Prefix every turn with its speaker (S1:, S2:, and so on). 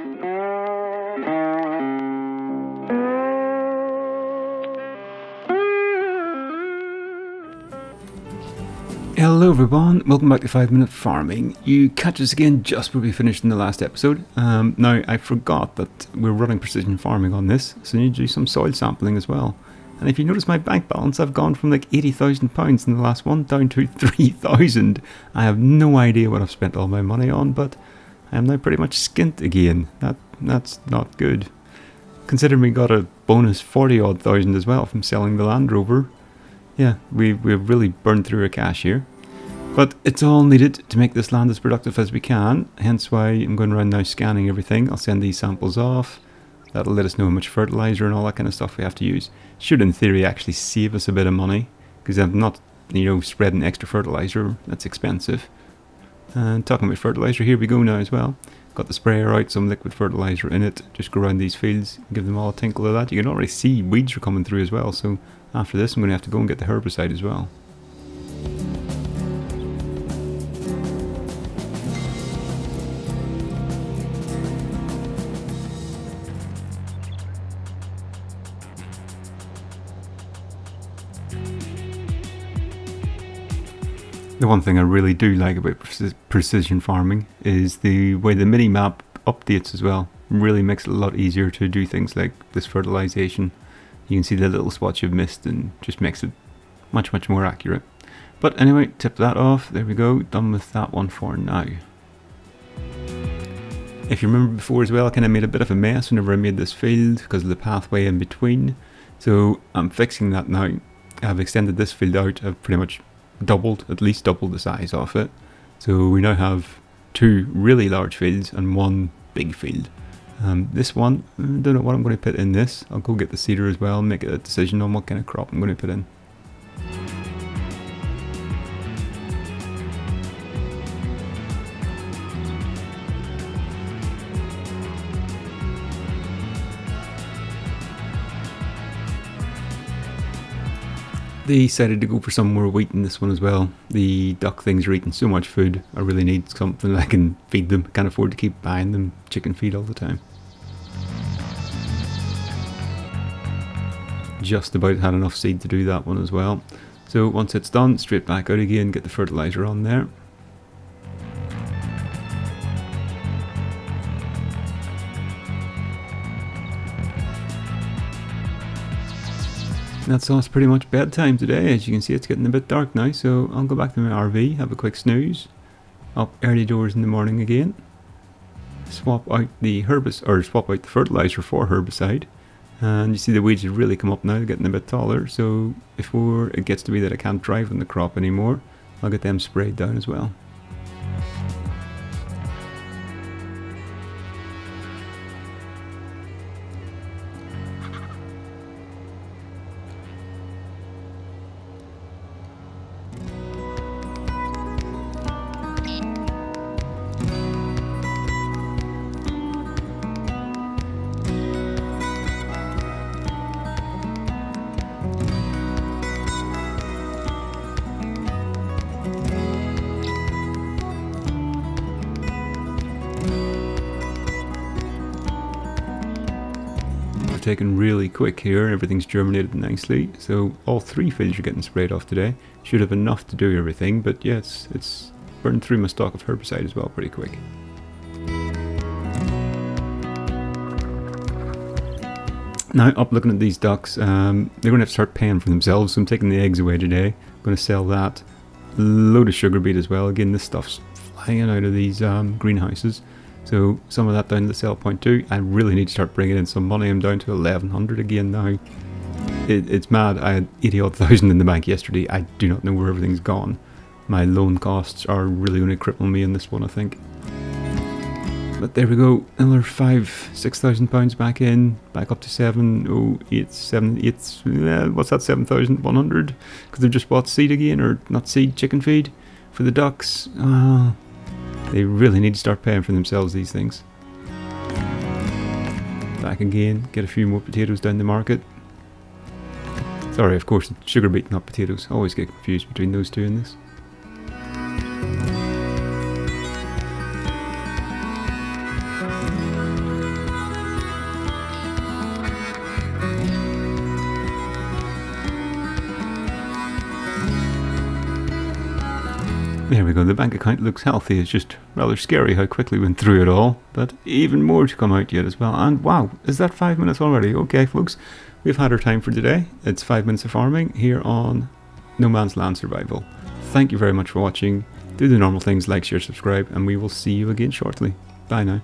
S1: Hello everyone, welcome back to 5 Minute Farming. You catch us again just where we finished in the last episode. Um, now, I forgot that we're running precision farming on this, so I need to do some soil sampling as well. And if you notice my bank balance, I've gone from like £80,000 in the last one down to 3000 I have no idea what I've spent all my money on, but I am now pretty much skint again. That That's not good. Considering we got a bonus 40 odd thousand as well from selling the Land Rover, yeah, we, we've really burned through our cash here. But it's all needed to make this land as productive as we can, hence why I'm going around now scanning everything. I'll send these samples off. That'll let us know how much fertilizer and all that kind of stuff we have to use. Should in theory actually save us a bit of money, because I'm not, you know, spreading extra fertilizer, that's expensive. And talking about fertilizer, here we go now as well. Got the sprayer out, some liquid fertilizer in it. Just go around these fields, give them all a tinkle of that. You can already see weeds are coming through as well, so after this I'm going to have to go and get the herbicide as well. The one thing I really do like about precision farming is the way the mini map updates as well. Really makes it a lot easier to do things like this fertilization. You can see the little spots you've missed and just makes it much much more accurate. But anyway, tip that off. There we go. Done with that one for now. If you remember before as well, I kind of made a bit of a mess whenever I made this field because of the pathway in between. So I'm fixing that now. I've extended this field out. I've pretty much doubled, at least doubled the size of it. So we now have two really large fields and one big field. Um, this one, I don't know what I'm going to put in this. I'll go get the seeder as well make a decision on what kind of crop I'm going to put in. They decided to go for some more wheat in this one as well. The duck things are eating so much food. I really need something I can feed them. Can't afford to keep buying them chicken feed all the time. Just about had enough seed to do that one as well. So once it's done, straight back out again, get the fertilizer on there. That's us pretty much bedtime today. As you can see, it's getting a bit dark now, so I'll go back to my RV, have a quick snooze, up early doors in the morning again, swap out the herbicide, or swap out the fertilizer for herbicide, and you see the weeds have really come up now, they're getting a bit taller, so before it gets to be that I can't drive on the crop anymore, I'll get them sprayed down as well. Taken really quick here everything's germinated nicely. So all three fields are getting sprayed off today. Should have enough to do everything, but yes, it's burned through my stock of herbicide as well pretty quick. Now, up looking at these ducks, um, they're going to have to start paying for themselves, so I'm taking the eggs away today. I'm going to sell that. Load of sugar beet as well. Again, this stuff's flying out of these um, greenhouses. So some of that down to the sell point too. I really need to start bringing in some money. I'm down to 1100 again now. It, it's mad. I had 80 odd thousand in the bank yesterday. I do not know where everything's gone. My loan costs are really going to cripple me in this one, I think. But there we go. Another five, six thousand pounds back in, back up to seven, oh, eight, seven, eight. What's that? Seven thousand one hundred because they've just bought seed again, or not seed, chicken feed for the ducks. Uh, they really need to start paying for themselves, these things. Back again, get a few more potatoes down the market. Sorry, of course, sugar beet, not potatoes. Always get confused between those two in this. There we go, the bank account looks healthy. It's just rather scary how quickly we went through it all. But even more to come out yet as well. And wow, is that five minutes already? Okay, folks, we've had our time for today. It's five minutes of farming here on No Man's Land Survival. Thank you very much for watching. Do the normal things like, share, subscribe, and we will see you again shortly. Bye now.